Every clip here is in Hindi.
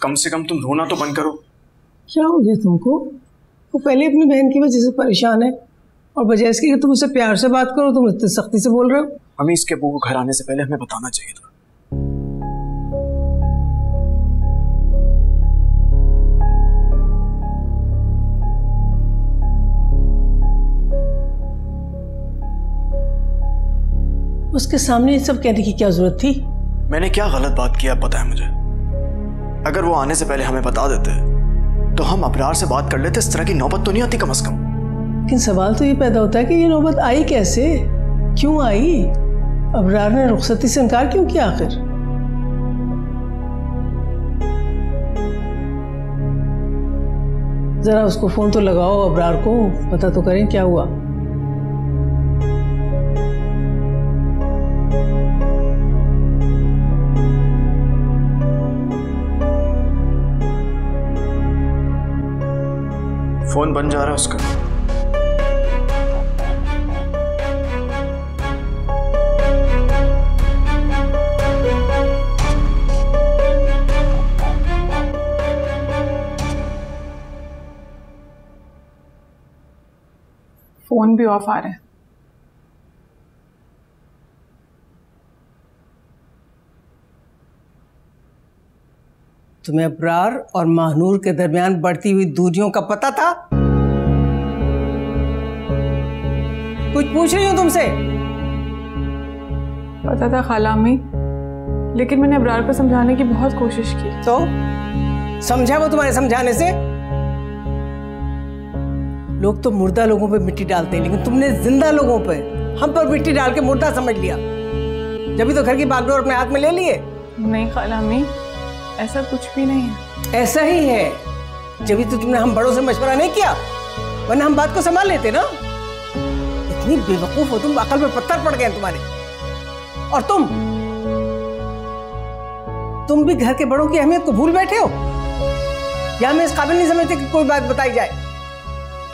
कम से कम तुम रोना तो बंद करो। क्या हो गया तुमको? वो पहले अपनी बहन की वजह से परेशान है और वजह इसके कि तुम उससे प्यार से बात करो तुम इतनी सख्ती से बोल रहे हो। हमें इसके बो को घर आने से पहले हमें बताना चाहिए था। उसके सामने ये सब कहने की क्या ज़रूरत थी? मैंने क्या गलत बात किया पता है मुझे? अगर वो आने से पहले हमें बता देते तो हम अबरार से बात कर लेते इस तरह की नौबत तो नहीं आती कम अज कम। लेकिन सवाल तो ये पैदा होता है कि ये नौबत आई कैसे? क्यों आई? अबरार ने रुखसती से इनकार क्यों किया आखिर? जरा उसको फ़ोन तो लगाओ अबरार को पता तो करें क्या हुआ। फ़ोन बन जा रहा है उसका। फ़ोन भी ऑफ़ आ रहा है। तुम्हें अबरार और महानूर के दरमियान बढ़ती हुई दूरियों का पता था? कुछ पूछ रही हूँ तुमसे? पता था खाला अम्मी लेकिन मैंने अबरार को समझाने की बहुत कोशिश की। तो? समझा वो तुम्हारे समझाने से? लोग तो मुर्दा लोगों पे मिट्टी डालते हैं लेकिन तुमने ज़िंदा लोगों पे हम पर मिट्टी डाल के मुर्दा समझ लिया। जब भी तो घर की बागडोर अपने हाथ में ले लिए। नहीं खाला अम्मी ऐसा कुछ भी नहीं है। ऐसा ही है। जब तो तुमने हम बड़ों से मशवरा नहीं किया वरना हम बात को संभाल लेते ना। इतनी बेवकूफ़ हो तुम अकल में पत्थर पड़ गए तुम्हारे। और तुम? तुम भी घर के बड़ों की अहमियत को भूल बैठे हो? या मैं इस काबिल नहीं समझते कि कोई बात बताई जाए?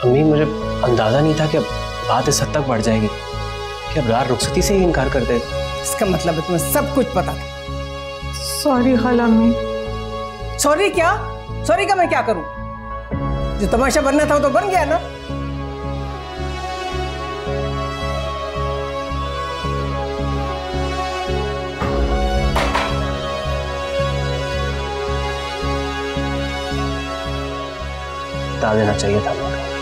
अम्मी मुझे अंदाज़ा नहीं था कि अब बात इस हद तक बढ़ जाएगी कि अब रार रुखसती से ही इनकार कर दे। इसका मतलब है तुम्हें सब कुछ पता था। सॉरी खाला अम्मी। सॉरी क्या? सॉरी का मैं क्या करूँ? जो तमाशा बनना था वो तो बन गया ना। बता देना चाहिए था।